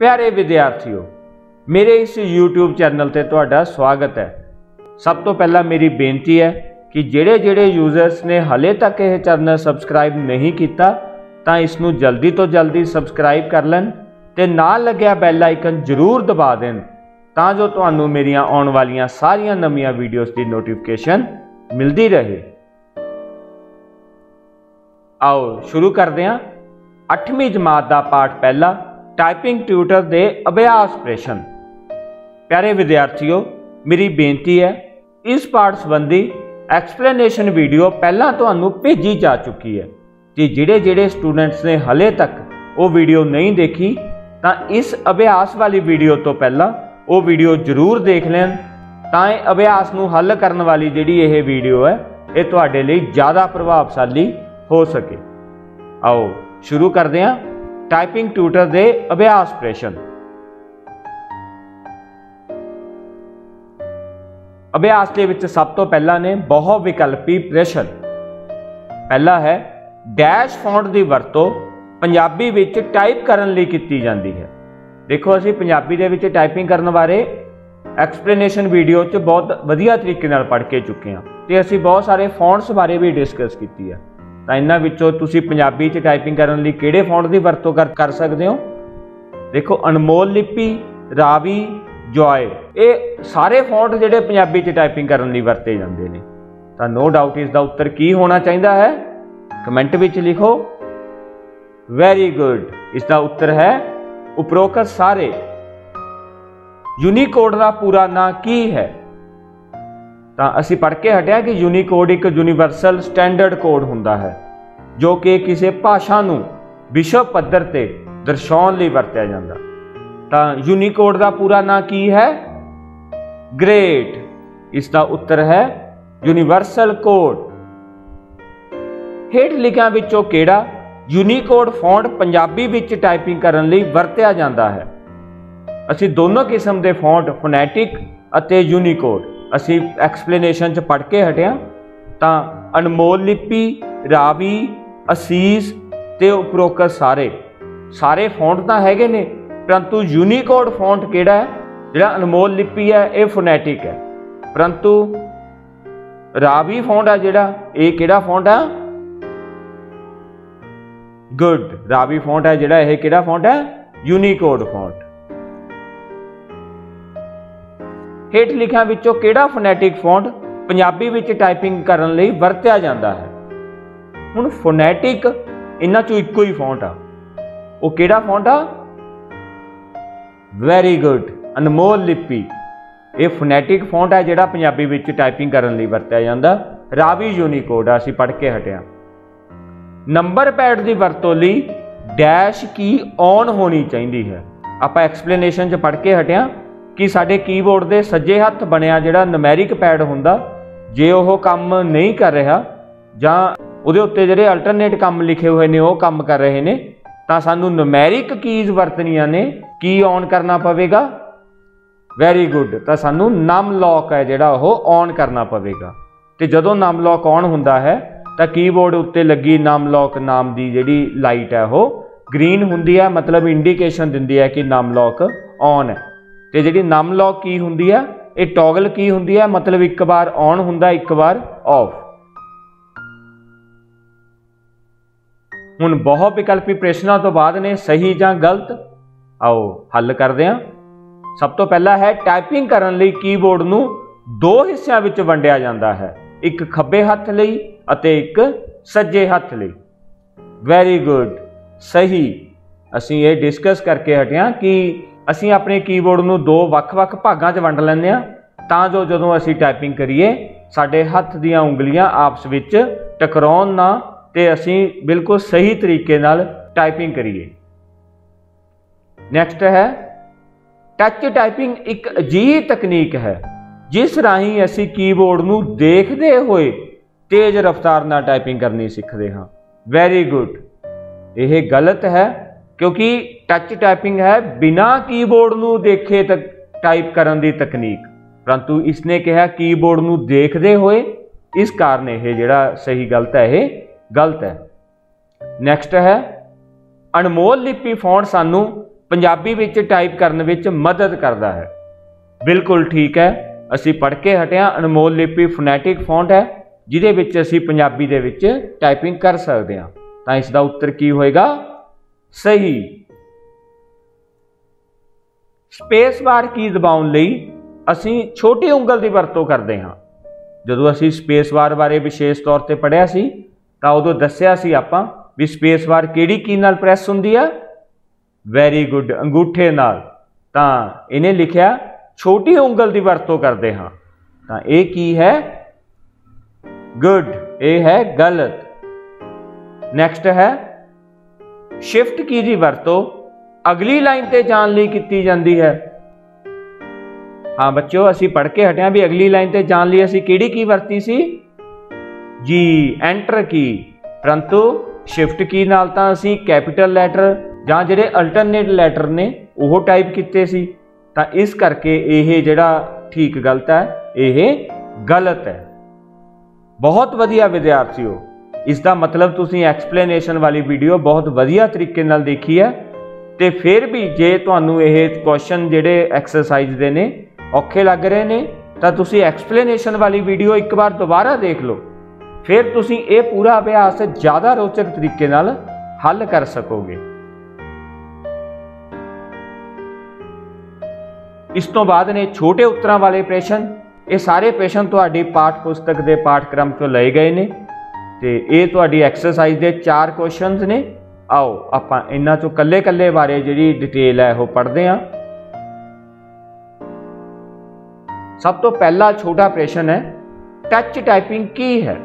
ਪਿਆਰੇ ਵਿਦਿਆਰਥੀਓ, ਮੇਰੇ ਇਸ YouTube ਚੈਨਲ ਤੇ ਤੁਹਾਡਾ ਸਵਾਗਤ ਹੈ। ਸਭ ਤੋਂ ਪਹਿਲਾਂ ਮੇਰੀ ਬੇਨਤੀ ਹੈ ਕਿ ਜਿਹੜੇ ਜਿਹੜੇ ਯੂਜ਼ਰਸ ਨੇ ਹਲੇ ਤੱਕ ਇਹ ਚੈਨਲ ਸਬਸਕ੍ਰਾਈਬ ਨਹੀਂ ਕੀਤਾ, ਤਾਂ ਇਸ ਨੂੰ ਜਲਦੀ ਤੋਂ ਜਲਦੀ ਸਬਸਕ੍ਰਾਈਬ ਕਰ ਲੈਣ ਤੇ ਨਾਲ ਲੱਗਿਆ ਬੈਲ ਆਈਕਨ ਜ਼ਰੂਰ ਦਬਾ ਦੇਣ, ਤਾਂ ਜੋ ਤੁਹਾਨੂੰ ਮੇਰੀਆਂ ਆਉਣ ਵਾਲੀਆਂ ਸਾਰੀਆਂ ਨਵੀਆਂ ਵੀਡੀਓਜ਼ ਦੀ ਨੋਟੀਫਿਕੇਸ਼ਨ ਮਿਲਦੀ ਰਹੇ। ਆਓ, ਸ਼ੁਰੂ ਕਰਦੇ ਹਾਂ। 8ਵੀਂ ਜਮਾਤ ਦਾ ਪਾਠ ਪਹਿਲਾ। ਟਾਈਪਿੰਗ ਟਿਊਟਰ ਦੇ ਅਭਿਆਸ ਪ੍ਰਸ਼ਨ। ਪਿਆਰੇ ਵਿਦਿਆਰਥੀਓ, ਮੇਰੀ ਬੇਨਤੀ ਹੈ, ਇਸ ਪਾਠ ਸੰਬੰਧੀ ਐਕਸਪਲੇਨੇਸ਼ਨ ਵੀਡੀਓ ਪਹਿਲਾਂ ਤੁਹਾਨੂੰ ਭੇਜੀ ਜਾ ਚੁੱਕੀ ਹੈ। ਤੇ ਜਿਹੜੇ ਜਿਹੜੇ ਸਟੂਡੈਂਟਸ ਨੇ ਹਲੇ ਤੱਕ ਉਹ ਵੀਡੀਓ ਨਹੀਂ ਦੇਖੀ, ਤਾਂ ਇਸ ਅਭਿਆਸ ਵਾਲੀ ਵੀਡੀਓ ਤੋਂ ਪਹਿਲਾਂ ਉਹ ਵੀਡੀਓ ਜ਼ਰੂਰ ਦੇਖ ਲੈਣ। ਤਾਂ ਇਹ ਅਭਿਆਸ ਨੂੰ ਹੱਲ ਕਰਨ ਵਾਲੀ ਜਿਹੜੀ ਇਹ ਵੀਡੀਓ ਹੈ, ਇਹ ਤੁਹਾਡੇ ਲਈ ਜ਼ਿਆਦਾ ਪ੍ਰਭਾਵਸ਼ਾਲੀ ਹੋ ਸਕੇ। ਆਓ, ਸ਼ੁਰੂ ਕਰਦੇ ਹਾਂ। ਟਾਈਪਿੰਗ ਟਿਊਟਰ ਦੇ ਅਭਿਆਸ ਪ੍ਰਸ਼ਨ। ਅਭਿਆਸ ਦੇ ਵਿੱਚ ਸਭ ਤੋਂ ਪਹਿਲਾਂ ਨੇ ਬਹੁ ਵਿਕਲਪੀ ਪ੍ਰਸ਼ਨ। ਪਹਿਲਾ ਹੈ ਡੈਸ਼ ਫੌਂਟ ਦੀ ਵਰਤੋਂ ਪੰਜਾਬੀ ਵਿੱਚ ਟਾਈਪ ਕਰਨ ਲਈ ਕੀਤੀ ਜਾਂਦੀ ਹੈ। ਦੇਖੋ ਅਸੀਂ ਪੰਜਾਬੀ ਦੇ ਵਿੱਚ ਟਾਈਪਿੰਗ ਕਰਨ ਬਾਰੇ ਐਕਸਪਲੇਨੇਸ਼ਨ ਵੀਡੀਓ 'ਚ ਬਹੁਤ ਵਧੀਆ ਤਰੀਕੇ ਨਾਲ ਪੜ੍ਹ ਕੇ ਚੁੱਕੇ ਹਾਂ ਤੇ ਅਸੀਂ ਬਹੁਤ ਸਾਰੇ ਫੌਂਟਸ ਬਾਰੇ ਵੀ ਡਿਸਕਸ ਕੀਤੀ ਹੈ। ਤਾਂ ਇਹਨਾਂ ਵਿੱਚੋਂ ਤੁਸੀਂ ਪੰਜਾਬੀ 'ਚ ਟਾਈਪਿੰਗ ਕਰਨ ਲਈ ਕਿਹੜੇ ਫੌਂਟ ਦੀ ਵਰਤੋਂ ਕਰ ਕਰ ਸਕਦੇ ਹੋ? ਦੇਖੋ, ਅਨਮੋਲ ਲਿਪੀ, ਰਾਵੀ, ਜੋਏ, ਇਹ ਸਾਰੇ ਫੌਂਟ ਜਿਹੜੇ ਪੰਜਾਬੀ 'ਚ ਟਾਈਪਿੰਗ ਕਰਨ ਲਈ ਵਰਤੇ ਜਾਂਦੇ ਨੇ। ਤਾਂ ਨੋ ਡਾਊਟ ਇਸ ਦਾ ਉੱਤਰ ਕੀ ਹੋਣਾ ਚਾਹੀਦਾ ਹੈ? ਕਮੈਂਟ ਵਿੱਚ ਲਿਖੋ। ਵੈਰੀ ਗੁੱਡ ਇਸ ਦਾ ਉੱਤਰ ਹੈ ਉਪਰੋਕਤ ਸਾਰੇ। ਯੂਨੀਕੋਡ ਦਾ ਪੂਰਾ ਨਾਂ ਕੀ ਹੈ? ਤਾਂ ਅਸੀਂ ਪੜ੍ਹ ਕੇ ਹਟਿਆ ਕਿ ਯੂਨੀਕੋਡ ਇੱਕ ਯੂਨੀਵਰਸਲ ਸਟੈਂਡਰਡ ਕੋਡ ਹੁੰਦਾ ਹੈ, ਜੋ ਕਿ ਕਿਸੇ ਭਾਸ਼ਾ ਨੂੰ ਵਿਸ਼ਵ ਪੱਧਰ ਤੇ ਦਰਸਾਉਣ ਲਈ ਵਰਤਿਆ ਜਾਂਦਾ। ਤਾਂ ਯੂਨੀਕੋਡ ਦਾ ਪੂਰਾ ਨਾਂ ਕੀ ਹੈ? ਗ੍ਰੇਟ ਇਸ ਦਾ ਉੱਤਰ ਹੈ ਯੂਨੀਵਰਸਲ ਕੋਡ। ਹੇਠ ਲਿਖਿਆਂ ਵਿੱਚੋਂ ਕਿਹੜਾ ਯੂਨੀਕੋਡ ਫੌਂਟ ਪੰਜਾਬੀ ਵਿੱਚ ਟਾਈਪਿੰਗ ਕਰਨ ਲਈ ਵਰਤਿਆ ਜਾਂਦਾ ਹੈ? ਅਸੀਂ ਦੋਨੋਂ ਕਿਸਮ ਦੇ ਫੌਂਟ ਫੋਨੈਟਿਕ ਅਤੇ ਯੂਨੀਕੋਡ। ਅਸੀਂ ਐਕਸਪਲੇਨੇਸ਼ਨ ਚ ਪੜ੍ਹ ਕੇ ਹਟਿਆ, ਤਾਂ ਅਨਮੋਲ ਲਿਪੀ, ਰਾਵੀ, ਅਸੀਸ ਤੇ ਉਪਰੋਕਤ ਸਾਰੇ ਸਾਰੇ ਫੌਂਟ ਤਾਂ ਹੈਗੇ ਨੇ, ਪਰੰਤੂ ਯੂਨੀਕੋਡ ਫੌਂਟ ਕਿਹੜਾ ਹੈ? ਜਿਹੜਾ ਅਨਮੋਲ ਲਿਪੀ ਹੈ, ਇਹ ਫੋਨੈਟਿਕ ਹੈ। ਪਰੰਤੂ ਰਾਵੀ ਫੌਂਟ ਹੈ ਜਿਹੜਾ, ਇਹ ਕਿਹੜਾ ਫੌਂਟ ਹੈ? ਗੁੱਡ ਰਾਵੀ ਫੌਂਟ ਹੈ ਜਿਹੜਾ, ਇਹ ਕਿਹੜਾ ਫੌਂਟ ਹੈ? ਯੂਨੀਕੋਡ ਫੌਂਟ ਹੇਠ ਲਿਖਿਆਂ ਵਿੱਚੋਂ ਕਿਹੜਾ ਫੋਨੈਟਿਕ ਫੌਂਟ ਪੰਜਾਬੀ ਵਿੱਚ ਟਾਈਪਿੰਗ ਕਰਨ ਲਈ ਵਰਤਿਆ ਜਾਂਦਾ ਹੈ? ਹੁਣ ਫੋਨੈਟਿਕ ਇਹਨਾਂ ਚੋਂ ਇੱਕੋ ਹੀ ਫੌਂਟ ਆ। ਉਹ ਕਿਹੜਾ ਫੌਂਟ ਆ? ਵੈਰੀ ਗੁੱਡ ਅਨਮੋਲ ਲਿਪੀ। ਇਹ ਫੋਨੈਟਿਕ ਫੌਂਟ ਹੈ ਜਿਹੜਾ ਪੰਜਾਬੀ ਵਿੱਚ ਟਾਈਪਿੰਗ ਕਰਨ ਲਈ ਵਰਤਿਆ ਜਾਂਦਾ। ਰਾਵੀ ਯੂਨੀਕੋਡ ਆ, ਅਸੀਂ ਪੜ੍ਹ ਕੇ ਹਟਿਆ। ਨੰਬਰ ਪੈਡ ਦੀ ਵਰਤੋਂ ਲਈ ਡੈਸ਼ ਕੀ ਔਨ ਹੋਣੀ ਚਾਹੀਦੀ ਹੈ? ਆਪਾਂ ਐਕਸਪਲੇਨੇਸ਼ਨ 'ਚ ਪੜ੍ਹ ਕੇ ਹਟਿਆ। ਕਿ ਸਾਡੇ ਕੀਬੋਰਡ ਦੇ ਸੱਜੇ ਹੱਥ ਬਣਿਆ ਜਿਹੜਾ ਨੁਮੈਰਿਕ ਪੈਡ ਹੁੰਦਾ, ਜੇ ਉਹ ਕੰਮ ਨਹੀਂ ਕਰ ਰਿਹਾ, ਜਾਂ ਉਹਦੇ ਉੱਤੇ ਜਿਹੜੇ ਅਲਟਰਨੇਟ ਕੰਮ ਲਿਖੇ ਹੋਏ ਨੇ, ਉਹ ਕੰਮ ਕਰ ਰਹੇ ਨੇ, ਤਾਂ ਸਾਨੂੰ ਨੁਮੈਰਿਕ ਕੀਜ਼ ਵਰਤਣੀਆਂ ਨੇ, ਕੀ ਔਨ ਕਰਨਾ ਪਵੇਗਾ? ਵੈਰੀ ਗੁੱਡ ਤਾਂ ਸਾਨੂੰ ਨਮ ਲੌਕ ਹੈ ਜਿਹੜਾ ਉਹ ਔਨ ਕਰਨਾ ਪਵੇਗਾ। ਤੇ ਜਦੋਂ ਨਮ ਲੌਕ ਔਨ ਹੁੰਦਾ ਹੈ, ਤਾਂ ਕੀਬੋਰਡ ਉੱਤੇ ਲੱਗੀ ਨਮ ਲੌਕ ਨਾਮ ਦੀ ਜਿਹੜੀ ਲਾਈਟ ਹੈ ਉਹ ਗ੍ਰੀਨ ਹੁੰਦੀ ਹੈ, ਮਤਲਬ ਇੰਡੀਕੇਸ਼ਨ ਦਿੰਦੀ ਹੈ ਕਿ ਨਮ ਲੌਕ ਔਨ ਹੈ। ਤੇ ਜਿਹੜੀ ਨਮ ਲੌਕ ਕੀ ਹੁੰਦੀ ਹੈ ਇਹ ਟੌਗਲ ਕੀ ਹੁੰਦੀ ਹੈ ਮਤਲਬ ਇੱਕ ਵਾਰ ਔਨ ਹੁੰਦਾ, ਇੱਕ ਵਾਰ ਆਫ ਹੁਣ ਬਹੁ ਵਿਕਲਪੀ ਪ੍ਰਸ਼ਨਾਂ ਤੋਂ ਬਾਅਦ ਨੇ, ਸਹੀ ਜਾਂ ਗਲਤ? ਆਓ ਹੱਲ ਕਰਦੇ ਹਾਂ। ਸਭ ਤੋਂ ਪਹਿਲਾ ਹੈ ਟਾਈਪਿੰਗ ਕਰਨ ਲਈ ਕੀਬੋਰਡ ਨੂੰ ਦੋ ਹਿੱਸਿਆਂ ਵਿੱਚ ਵੰਡਿਆ ਜਾਂਦਾ ਹੈ, ਇੱਕ ਖੱਬੇ ਹੱਥ ਲਈ ਅਤੇ ਇੱਕ ਸੱਜੇ ਹੱਥ ਲਈ। ਵੈਰੀ ਗੁੱਡ ਸਹੀ। ਅਸੀਂ ਇਹ ਡਿਸਕਸ ਕਰਕੇ ਹਟਿਆ ਕਿ ਅਸੀਂ ਆਪਣੇ ਕੀਬੋਰਡ ਨੂੰ ਦੋ ਵੱਖ-ਵੱਖ ਭਾਗਾਂ 'ਚ ਵੰਡ ਲੈਂਦੇ ਹਾਂ। ਤਾਂ ਜੋ ਜਦੋਂ ਅਸੀਂ ਟਾਈਪਿੰਗ ਕਰੀਏ, ਸਾਡੇ ਹੱਥ ਦੀਆਂ ਉਂਗਲੀਆਂ ਆਪਸ ਵਿੱਚ ਟਕਰਾਉਣ ਨਾ ਤੇ ਅਸੀਂ ਬਿਲਕੁਲ ਸਹੀ ਤਰੀਕੇ ਨਾਲ ਟਾਈਪਿੰਗ ਕਰੀਏ। ਨੈਕਸਟ ਹੈ ਟੱਚ ਟਾਈਪਿੰਗ ਇੱਕ ਅਜਿਹੀ ਤਕਨੀਕ ਹੈ, ਜਿਸ ਰਾਹੀਂ ਅਸੀਂ ਕੀਬੋਰਡ ਨੂੰ ਦੇਖਦੇ ਹੋਏ ਤੇਜ਼ ਰਫ਼ਤਾਰ ਨਾਲ ਟਾਈਪਿੰਗ ਕਰਨੀ ਸਿੱਖਦੇ ਹਾਂ। ਵੈਰੀ ਗੁੱਡ ਇਹ ਗਲਤ ਹੈ, ਕਿਉਂਕਿ ਟੱਚ ਟਾਈਪਿੰਗ ਹੈ, ਬਿਨਾ ਕੀਬੋਰਡ ਨੂੰ ਦੇਖੇ ਤੱਕ ਟਾਈਪ ਕਰਨ ਦੀ ਤਕਨੀਕ। ਪਰੰਤੂ ਇਸਨੇ ਕਿਹਾ ਕੀਬੋਰਡ ਨੂੰ ਦੇਖਦੇ ਹੋਏ ਇਸ ਕਾਰਨ ਇਹ ਜਿਹੜਾ ਸਹੀ ਗਲਤ ਹੈ, ਇਹ ਗਲਤ ਹੈ। ਨੈਕਸਟ ਹੈ, ਅਨਮੋਲ ਲਿਪੀ ਫੌਂਟ ਸਾਨੂੰ ਪੰਜਾਬੀ ਵਿੱਚ ਟਾਈਪ ਕਰਨ ਵਿੱਚ ਮਦਦ ਕਰਦਾ ਹੈ। ਬਿਲਕੁਲ ਠੀਕ ਹੈ, ਅਸੀਂ ਪੜ੍ਹ ਕੇ ਹਟਿਆ, ਅਨਮੋਲ ਲਿਪੀ ਫੋਨੈਟਿਕ ਫੌਂਟ ਹੈ, ਜਿਹਦੇ ਵਿੱਚ ਅਸੀਂ ਪੰਜਾਬੀ ਦੇ ਵਿੱਚ ਟਾਈਪਿੰਗ ਕਰ ਸਕਦੇ ਹਾਂ। ਤਾਂ ਇਸ ਦਾ ਉੱਤਰ ਕੀ ਹੋਏਗਾ? ਸਹੀ। ਸਪੇਸ ਬਾਰ ਕੀ ਦਬਾਉਣ ਲਈ ਅਸੀਂ ਛੋਟੀ ਉਂਗਲ ਦੀ ਵਰਤੋਂ ਕਰਦੇ ਹਾਂ। ਜਦੋਂ ਅਸੀਂ ਸਪੇਸ ਬਾਰ ਬਾਰੇ ਵਿਸ਼ੇਸ਼ ਤੌਰ ਤੇ ਪੜ੍ਹਿਆ ਸੀ, ਤਾਂ ਉਦੋਂ ਦੱਸਿਆ ਸੀ ਆਪਾਂ ਵੀ ਸਪੇਸ ਬਾਰ ਕਿਹੜੀ ਕੀ ਨਾਲ ਪ੍ਰੈਸ ਹੁੰਦੀ ਆ? ਵੈਰੀ ਗੁੱਡ ਅੰਗੂਠੇ ਨਾਲ। ਤਾਂ ਇਹਨੇ ਲਿਖਿਆ, ਛੋਟੀ ਉਂਗਲ ਦੀ ਵਰਤੋਂ ਕਰਦੇ ਹਾਂ। ਤਾਂ ਇਹ ਕੀ ਹੈ? ਗੁੱਡ ਇਹ ਹੈ ਗਲਤ। ਨੈਕਸਟ ਹੈ ਸ਼ਿਫਟ ਕੀ ਦੀ ਵਰਤੋਂ? ਅਗਲੀ ਲਾਈਨ ਤੇ ਜਾਣ ਲਈ ਕੀਤੀ ਜਾਂਦੀ ਹੈ। ਹਾਂ ਬੱਚਿਓ, ਅਸੀਂ ਪੜ੍ਹ ਕੇ ਹਟਿਆ ਵੀ ਅਗਲੀ ਲਾਈਨ ਤੇ ਜਾਣ ਲਈ ਅਸੀਂ ਕਿਹੜੀ ਕੀ ਵਰਤੀ ਸੀ? ਜੀ ਐਂਟਰ ਕੀ ਪਰੰਤੂ ਸ਼ਿਫਟ ਕੀ ਨਾਲ ਤਾਂ ਅਸੀਂ ਕੈਪੀਟਲ ਲੈਟਰ ਜਾਂ ਜਿਹੜੇ ਅਲਟਰਨੇਟ ਲੈਟਰ ਨੇ, ਉਹ ਟਾਈਪ ਕੀਤੇ ਸੀ। ਤਾਂ ਇਸ ਕਰਕੇ ਇਹ ਜਿਹੜਾ ਠੀਕ ਗਲਤ ਹੈ, ਇਹ ਗਲਤ ਹੈ। ਬਹੁਤ ਵਧੀਆ ਵਿਦਿਆਰਥੀਓ, ਇਸ ਦਾ ਮਤਲਬ ਤੁਸੀਂ ਐਕਸਪਲੇਨੇਸ਼ਨ ਵਾਲੀ ਵੀਡੀਓ ਬਹੁਤ ਵਧੀਆ ਤਰੀਕੇ ਨਾਲ ਦੇਖੀ ਹੈ। ਤੇ ਫਿਰ ਵੀ ਜੇ ਤੁਹਾਨੂੰ ਇਹ ਕੁਐਸਚਨ ਜਿਹੜੇ ਐਕਸਰਸਾਈਜ਼ ਦੇ ਨੇ ਔਖੇ ਲੱਗ ਰਹੇ ਨੇ, ਤਾਂ ਤੁਸੀਂ ਐਕਸਪਲੇਨੇਸ਼ਨ ਵਾਲੀ ਵੀਡੀਓ ਇੱਕ ਵਾਰ ਦੁਬਾਰਾ ਦੇਖ ਲਓ। ਫਿਰ ਤੁਸੀਂ ਇਹ ਪੂਰਾ ਅਭਿਆਸ ਜ਼ਿਆਦਾ ਰੋਚਕ ਤਰੀਕੇ ਨਾਲ ਹੱਲ ਕਰ ਸਕੋਗੇ। ਇਸ ਤੋਂ ਬਾਅਦ ਨੇ ਛੋਟੇ ਉੱਤਰਾਂ ਵਾਲੇ ਪ੍ਰਸ਼ਨ, ਇਹ ਸਾਰੇ ਪ੍ਰਸ਼ਨ ਤੁਹਾਡੀ ਪਾਠ ਪੁਸਤਕ ਦੇ ਪਾਠਕ੍ਰਮ ਤੋਂ ਲਏ ਗਏ ਨੇ ਤੇ ਇਹ ਤੁਹਾਡੀ ਐਕਸਰਸਾਈਜ਼ ਦੇ ਚਾਰ ਕੁਐਸਚਨਸ ਨੇ। ਆਓ, ਆਪਾਂ ਇਹਨਾਂ ਚੋਂ ਕੱਲੇ-ਕੱਲੇ ਬਾਰੇ ਜਿਹੜੀ ਡਿਟੇਲ ਹੈ, ਉਹ ਪੜ੍ਹਦੇ ਹਾਂ। ਸਭ ਤੋਂ ਪਹਿਲਾ ਛੋਟਾ ਪ੍ਰਸ਼ਨ ਹੈ ਟੱਚ ਟਾਈਪਿੰਗ ਕੀ ਹੈ?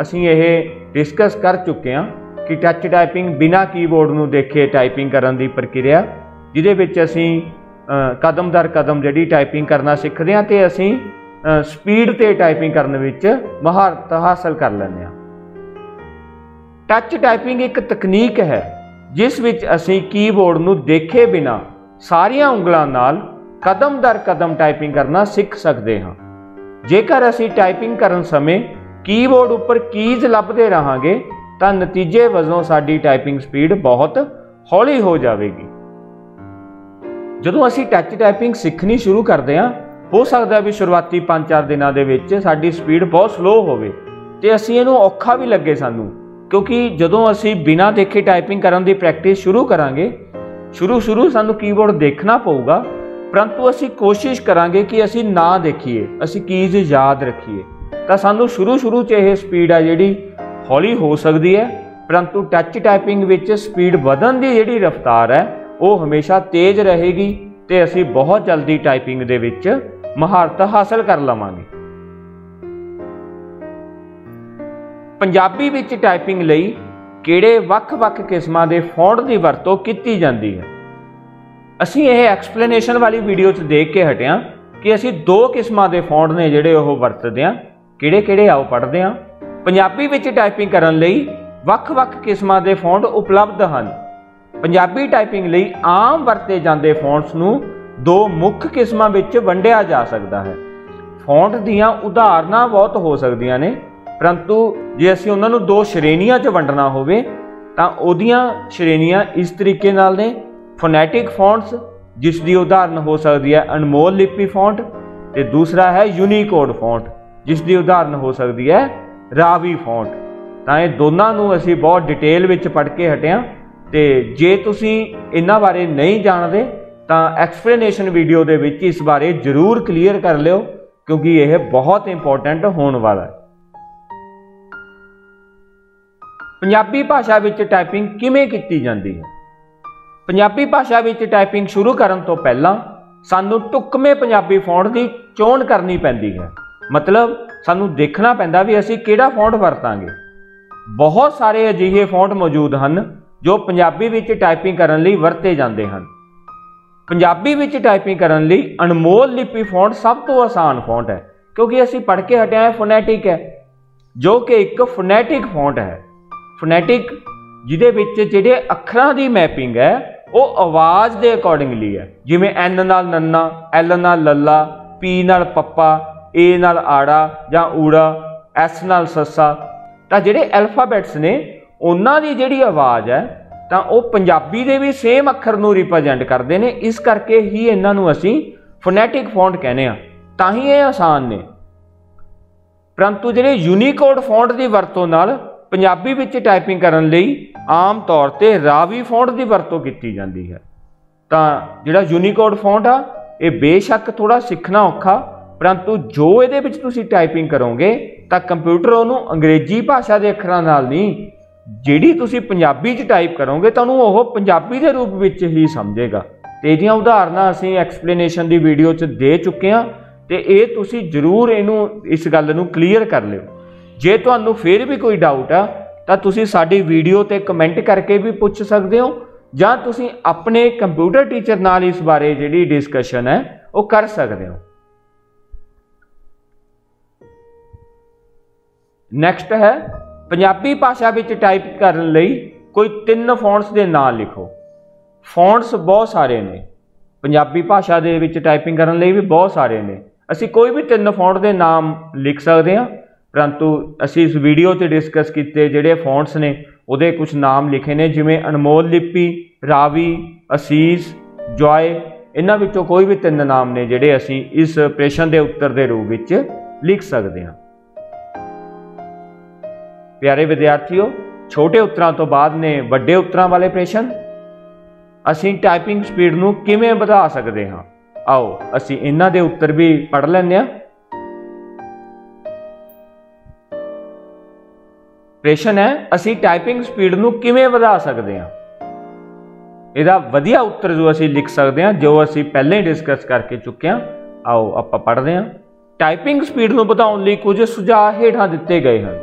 ਅਸੀਂ ਇਹ ਡਿਸਕਸ ਕਰ ਚੁੱਕੇ ਹਾਂ ਕਿ ਟੱਚ ਟਾਈਪਿੰਗ ਬਿਨਾ ਕੀਬੋਰਡ ਨੂੰ ਦੇਖੇ ਟਾਈਪਿੰਗ ਕਰਨ ਦੀ ਪ੍ਰਕਿਰਿਆ, ਜਿਹਦੇ ਵਿੱਚ ਅਸੀਂ ਕਦਮ ਦਰ ਕਦਮ ਜਿਹੜੀ ਟਾਈਪਿੰਗ ਕਰਨਾ ਸਿੱਖਦੇ ਹਾਂ ਤੇ ਅਸੀਂ ਸਪੀਡ ਤੇ ਟਾਈਪਿੰਗ ਕਰਨ ਵਿੱਚ ਮਹਾਰਤ ਹਾਸਲ ਕਰ ਲੈਂਦੇ ਹਾਂ। ਟੱਚ ਟਾਈਪਿੰਗ ਇੱਕ ਤਕਨੀਕ ਹੈ, ਜਿਸ ਵਿੱਚ ਅਸੀਂ ਕੀਬੋਰਡ ਨੂੰ ਦੇਖੇ ਬਿਨਾ ਸਾਰੀਆਂ ਉਂਗਲਾਂ ਨਾਲ ਕਦਮ ਦਰ ਕਦਮ ਟਾਈਪਿੰਗ ਕਰਨਾ ਸਿੱਖ ਸਕਦੇ ਹਾਂ। ਜੇਕਰ ਅਸੀਂ ਟਾਈਪਿੰਗ ਕਰਨ ਸਮੇਂ ਕੀਬੋਰਡ ਉੱਪਰ ਕੀਜ਼ ਲੱਭਦੇ ਰਹਾਂਗੇ, ਤਾਂ ਨਤੀਜੇ ਵਜੋਂ ਸਾਡੀ ਟਾਈਪਿੰਗ ਸਪੀਡ ਬਹੁਤ ਹੌਲੀ ਹੋ ਜਾਵੇਗੀ। ਜਦੋਂ ਅਸੀਂ ਟੱਚ ਟਾਈਪਿੰਗ ਸਿੱਖਣੀ ਸ਼ੁਰੂ ਕਰਦੇ ਹਾਂ, ਹੋ ਸਕਦਾ ਵੀ ਸ਼ੁਰੂਆਤੀ 5-4 ਦਿਨਾਂ ਦੇ ਵਿੱਚ ਸਾਡੀ ਸਪੀਡ ਬਹੁਤ ਸਲੋ ਹੋਵੇ ਤੇ ਅਸੀਂ ਇਹਨੂੰ ਔਖਾ ਵੀ ਲੱਗੇ ਸਾਨੂੰ। ਕਿਉਂਕਿ ਜਦੋਂ ਅਸੀਂ ਬਿਨਾਂ ਦੇਖੇ ਟਾਈਪਿੰਗ ਕਰਨ ਦੀ ਪ੍ਰੈਕਟਿਸ ਸ਼ੁਰੂ ਕਰਾਂਗੇ ਸ਼ੁਰੂ ਸ਼ੁਰੂ ਸਾਨੂੰ ਕੀਬੋਰਡ ਦੇਖਣਾ ਪਊਗਾ, ਪਰੰਤੂ ਅਸੀਂ ਕੋਸ਼ਿਸ਼ ਕਰਾਂਗੇ ਕਿ ਅਸੀਂ ਨਾ ਦੇਖੀਏ, ਅਸੀਂ ਕੀਜ਼ ਯਾਦ ਰੱਖੀਏ। ਤਾਂ ਸਾਨੂੰ ਸ਼ੁਰੂ ਸ਼ੁਰੂ 'ਚ ਇਹ ਸਪੀਡ ਆ ਜਿਹੜੀ ਹੌਲੀ ਹੋ ਸਕਦੀ ਹੈ, ਪਰੰਤੂ ਟੱਚ ਟਾਈਪਿੰਗ ਵਿੱਚ ਸਪੀਡ ਵਧਣ ਦੀ ਜਿਹੜੀ ਰਫ਼ਤਾਰ ਹੈ, ਉਹ ਹਮੇਸ਼ਾ ਤੇਜ਼ ਰਹੇਗੀ ਤੇ ਅਸੀਂ ਬਹੁਤ ਜਲਦੀ ਟਾਈਪਿੰਗ ਦੇ ਵਿੱਚ ਮਹਾਰਤ ਹਾਸਲ ਕਰ ਲਵਾਂਗੇ। ਪੰਜਾਬੀ ਵਿੱਚ ਟਾਈਪਿੰਗ ਲਈ ਕਿਹੜੇ ਵੱਖ-ਵੱਖ ਕਿਸਮਾਂ ਦੇ ਫੌਂਟ ਦੀ ਵਰਤੋਂ ਕੀਤੀ ਜਾਂਦੀ ਹੈ? ਅਸੀਂ ਇਹ ਐਕਸਪਲੇਨੇਸ਼ਨ ਵਾਲੀ ਵੀਡੀਓ 'ਚ ਦੇਖ ਕੇ ਹਟਿਆ ਕਿ ਅਸੀਂ ਦੋ ਕਿਸਮਾਂ ਦੇ ਫੌਂਟ ਨੇ ਜਿਹੜੇ ਉਹ ਵਰਤਦੇ ਆ ਕਿਹੜੇ-ਕਿਹੜੇ ਆਓ ਪੜ੍ਹਦੇ ਆ ਪੰਜਾਬੀ ਵਿੱਚ ਟਾਈਪਿੰਗ ਕਰਨ ਲਈ ਵੱਖ-ਵੱਖ ਕਿਸਮਾਂ ਦੇ ਫੌਂਟ ਉਪਲਬਧ ਹਨ। ਪੰਜਾਬੀ ਟਾਈਪਿੰਗ ਲਈ ਆਮ ਵਰਤੇ ਜਾਂਦੇ ਫੌਂਟਸ ਨੂੰ ਦੋ ਮੁੱਖ ਕਿਸਮਾਂ ਵਿੱਚ ਵੰਡਿਆ ਜਾ ਸਕਦਾ ਹੈ। ਫੌਂਟ ਦੀਆਂ ਉਦਾਹਰਨਾਂ ਬਹੁਤ ਹੋ ਸਕਦੀਆਂ ਨੇ ਪਰੰਤੂ ਜੇ ਅਸੀਂ ਉਹਨਾਂ ਨੂੰ ਦੋ ਸ਼੍ਰੇਣੀਆਂ 'ਚ ਵੰਡਣਾ ਹੋਵੇ, ਤਾਂ ਉਹਦੀਆਂ ਸ਼੍ਰੇਣੀਆਂ ਇਸ ਤਰੀਕੇ ਨਾਲ ਨੇ। ਫੋਨੈਟਿਕ ਫੌਂਟਸ, ਜਿਸ ਦੀ ਉਦਾਹਰਨ ਹੋ ਸਕਦੀ ਹੈ ਅਨਮੋਲ ਲਿਪੀ ਫੌਂਟ ਤੇ ਦੂਸਰਾ ਹੈ ਯੂਨੀਕੋਡ ਫੌਂਟ, ਜਿਸ ਦੀ ਉਦਾਹਰਨ ਹੋ ਸਕਦੀ ਹੈ ਰਾਵੀ ਫੌਂਟ। ਤਾਂ ਇਹ ਦੋਨਾਂ ਨੂੰ ਅਸੀਂ ਬਹੁਤ ਡਿਟੇਲ ਵਿੱਚ ਪੜ੍ਹ ਕੇ ਹਟਿਆ ਤੇ ਜੇ ਤੁਸੀਂ ਇਹਨਾਂ ਬਾਰੇ ਨਹੀਂ ਜਾਣਦੇ, ਤਾਂ ਐਕਸਪਲੇਨੇਸ਼ਨ ਵੀਡੀਓ ਦੇ ਵਿੱਚ ਇਸ ਬਾਰੇ ਜ਼ਰੂਰ ਕਲੀਅਰ ਕਰ ਲਿਓ, ਕਿਉਂਕਿ ਇਹ ਬਹੁਤ ਇੰਪੋਰਟੈਂਟ ਹੋਣ ਵਾਲਾ ਹੈ। ਪੰਜਾਬੀ ਭਾਸ਼ਾ ਵਿੱਚ ਟਾਈਪਿੰਗ ਕਿਵੇਂ ਕੀਤੀ ਜਾਂਦੀ ਹੈ? ਪੰਜਾਬੀ ਭਾਸ਼ਾ ਵਿੱਚ ਟਾਈਪਿੰਗ ਸ਼ੁਰੂ ਕਰਨ ਤੋਂ ਪਹਿਲਾਂ ਸਾਨੂੰ ਟੁਕਮੇ ਪੰਜਾਬੀ ਫੌਂਟ ਦੀ ਚੋਣ ਕਰਨੀ ਪੈਂਦੀ ਹੈ। ਮਤਲਬ ਸਾਨੂੰ ਦੇਖਣਾ ਪੈਂਦਾ ਵੀ ਅਸੀਂ ਕਿਹੜਾ ਫੌਂਟ ਵਰਤਾਂਗੇ। ਬਹੁਤ ਸਾਰੇ ਅਜਿਹੇ ਫੌਂਟ ਮੌਜੂਦ ਹਨ ਜੋ ਪੰਜਾਬੀ ਵਿੱਚ ਟਾਈਪਿੰਗ ਕਰਨ ਲਈ ਵਰਤੇ ਜਾਂਦੇ ਹਨ। ਪੰਜਾਬੀ ਵਿੱਚ ਟਾਈਪਿੰਗ ਕਰਨ ਲਈ ਅਨਮੋਲ ਲਿਪੀ ਫੌਂਟ ਸਭ ਤੋਂ ਆਸਾਨ ਫੌਂਟ ਹੈ, ਕਿਉਂਕਿ ਅਸੀਂ ਪੜ੍ਹ ਕੇ ਹਟਿਆ ਹੈ ਫੋਨੈਟਿਕ ਹੈ, ਜੋ ਕਿ ਇੱਕ ਫੋਨੈਟਿਕ ਫੌਂਟ ਹੈ। ਫੋਨੈਟਿਕ, ਜਿਹਦੇ ਵਿੱਚ ਜਿਹੜੇ ਅੱਖਰਾਂ ਦੀ ਮੈਪਿੰਗ ਹੈ, ਉਹ ਆਵਾਜ਼ ਦੇ ਅਕੋਰਡਿੰਗਲੀ ਹੈ। ਜਿਵੇਂ ਐਨ ਨਾਲ ਨੰਨਾ, ਐਲ ਨਾਲ ਲੱਲਾ, ਪੀ ਨਾਲ ਪੱਪਾ, ਏ ਨਾਲ ਆੜਾ ਜਾਂ ਊੜਾ, ਐਸ ਨਾਲ ਸੱਸਾ। ਤਾਂ ਜਿਹੜੇ ਐਲਫਾਬੈਟਸ ਨੇ, ਉਹਨਾਂ ਦੀ ਜਿਹੜੀ ਆਵਾਜ਼ ਹੈ, ਤਾਂ ਉਹ ਪੰਜਾਬੀ ਦੇ ਵੀ ਸੇਮ ਅੱਖਰ ਨੂੰ ਰਿਪਰੈਜ਼ੈਂਟ ਕਰਦੇ ਨੇ। ਇਸ ਕਰਕੇ ਹੀ ਇਹਨਾਂ ਨੂੰ ਅਸੀਂ ਫੋਨੈਟਿਕ ਫੌਂਟ ਕਹਿੰਦੇ ਆ ਤਾਂ ਹੀ ਇਹ ਆਸਾਨ ਨੇ। ਪਰੰਤੂ ਜਿਹੜੇ ਯੂਨੀਕੋਡ ਫੌਂਟ ਦੀ ਵਰਤੋਂ ਨਾਲ ਪੰਜਾਬੀ ਵਿੱਚ ਟਾਈਪਿੰਗ ਕਰਨ ਲਈ ਆਮ ਤੌਰ ਤੇ ਰਾਵੀ ਫੌਂਟ ਦੀ ਵਰਤੋਂ ਕੀਤੀ ਜਾਂਦੀ ਹੈ। ਤਾਂ ਜਿਹੜਾ ਯੂਨੀਕੋਡ ਫੌਂਟ ਆ, ਇਹ ਬੇਸ਼ੱਕ ਥੋੜਾ ਸਿੱਖਣਾ ਔਖਾ, ਪਰੰਤੂ ਜੋ ਇਹਦੇ ਵਿੱਚ ਤੁਸੀਂ ਟਾਈਪਿੰਗ ਕਰੋਗੇ, ਤਾਂ ਕੰਪਿਊਟਰ ਉਹਨੂੰ ਅੰਗਰੇਜ਼ੀ ਭਾਸ਼ਾ ਦੇ ਅੱਖਰਾਂ ਨਾਲ ਨਹੀਂ, ਜਿਹੜੀ ਤੁਸੀਂ ਪੰਜਾਬੀ 'ਚ ਟਾਈਪ ਕਰੋਗੇ ਤੁਹਾਨੂੰ ਉਹ ਪੰਜਾਬੀ ਦੇ ਰੂਪ ਵਿੱਚ ਹੀ ਸਮਝੇਗਾ। ਤੇ ਇਹਦੀਆਂ ਉਦਾਹਰਨਾਂ ਅਸੀਂ ਐਕਸਪਲੇਨੇਸ਼ਨ ਦੀ ਵੀਡੀਓ 'ਚ ਦੇ ਚੁੱਕੇ ਹਾਂ, ਤੇ ਇਹ ਤੁਸੀਂ ਜ਼ਰੂਰ ਇਹਨੂੰ, ਇਸ ਗੱਲ ਨੂੰ ਕਲੀਅਰ ਕਰ ਲਿਓ। ਜੇ ਤੁਹਾਨੂੰ ਫਿਰ ਵੀ ਕੋਈ ਡਾਊਟ ਆ, ਤਾਂ ਤੁਸੀਂ ਸਾਡੀ ਵੀਡੀਓ ਤੇ ਕਮੈਂਟ ਕਰਕੇ ਵੀ ਪੁੱਛ ਸਕਦੇ ਹੋ, ਜਾਂ ਤੁਸੀਂ ਆਪਣੇ ਕੰਪਿਊਟਰ ਟੀਚਰ ਨਾਲ ਇਸ ਬਾਰੇ ਜਿਹੜੀ ਡਿਸਕਸ਼ਨ ਹੈ, ਉਹ ਕਰ ਸਕਦੇ ਹੋ। ਨੈਕਸਟ ਹੈ, ਪੰਜਾਬੀ ਭਾਸ਼ਾ ਵਿੱਚ ਟਾਈਪ ਕਰਨ ਲਈ ਕੋਈ ਤਿੰਨ ਫੌਂਟਸ ਦੇ ਨਾਂ ਲਿਖੋ। ਫੌਂਟਸ ਬਹੁਤ ਸਾਰੇ ਨੇ। ਪੰਜਾਬੀ ਭਾਸ਼ਾ ਦੇ ਵਿੱਚ ਟਾਈਪਿੰਗ ਕਰਨ ਲਈ ਵੀ ਬਹੁਤ ਸਾਰੇ ਨੇ। ਅਸੀਂ ਕੋਈ ਵੀ ਤਿੰਨ ਫੌਂਟ ਦੇ ਨਾਮ ਲਿਖ ਸਕਦੇ ਹਾਂ। ਪਰੰਤੂ ਅਸੀਂ ਇਸ ਵੀਡੀਓ 'ਤੇ ਡਿਸਕਸ ਕੀਤੇ ਜਿਹੜੇ ਫੌਂਟਸ ਨੇ, ਉਹਦੇ ਕੁਝ ਨਾਮ ਲਿਖੇ ਨੇ, ਜਿਵੇਂ ਅਨਮੋਲ ਲਿਪੀ, ਰਾਵੀ, ਅਸੀਸ, ਜੋਏ, ਇਹਨਾਂ ਵਿੱਚੋਂ ਕੋਈ ਵੀ ਤਿੰਨ ਨਾਮ ਨੇ ਜਿਹੜੇ ਅਸੀਂ ਇਸ ਪ੍ਰਸ਼ਨ ਦੇ ਉੱਤਰ ਦੇ ਰੂਪ ਵਿੱਚ ਲਿਖ ਸਕਦੇ ਹਾਂ। ਪਿਆਰੇ ਵਿਦਿਆਰਥੀਓ, ਛੋਟੇ ਉੱਤਰਾਂ ਤੋਂ ਬਾਅਦ ਨੇ ਵੱਡੇ ਉੱਤਰਾਂ ਵਾਲੇ ਪ੍ਰਸ਼ਨ। ਅਸੀਂ ਟਾਈਪਿੰਗ ਸਪੀਡ ਨੂੰ ਕਿਵੇਂ ਵਧਾ ਸਕਦੇ ਹਾਂ? ਆਓ, ਅਸੀਂ ਇਹਨਾਂ ਦੇ ਉੱਤਰ ਵੀ ਪੜ੍ਹ ਲੈਂਦੇ ਹਾਂ। ਪ੍ਰਸ਼ਨ ਹੈ, ਅਸੀਂ ਟਾਈਪਿੰਗ ਸਪੀਡ ਨੂੰ ਕਿਵੇਂ ਵਧਾ ਸਕਦੇ ਹਾਂ? ਇਹਦਾ ਵਧੀਆ ਉੱਤਰ ਜੋ ਅਸੀਂ ਲਿਖ ਸਕਦੇ ਹਾਂ, ਜੋ ਅਸੀਂ ਪਹਿਲਾਂ ਹੀ ਡਿਸਕਸ ਕਰਕੇ ਚੁੱਕੇ ਹਾਂ, ਆਓ ਆਪਾਂ ਪੜ੍ਹਦੇ ਹਾਂ। ਟਾਈਪਿੰਗ ਸਪੀਡ ਨੂੰ ਵਧਾਉਣ ਲਈ ਕੁਝ ਸੁਝਾਅ ਹੇਠਾਂ ਦਿੱਤੇ ਗਏ ਹਨ।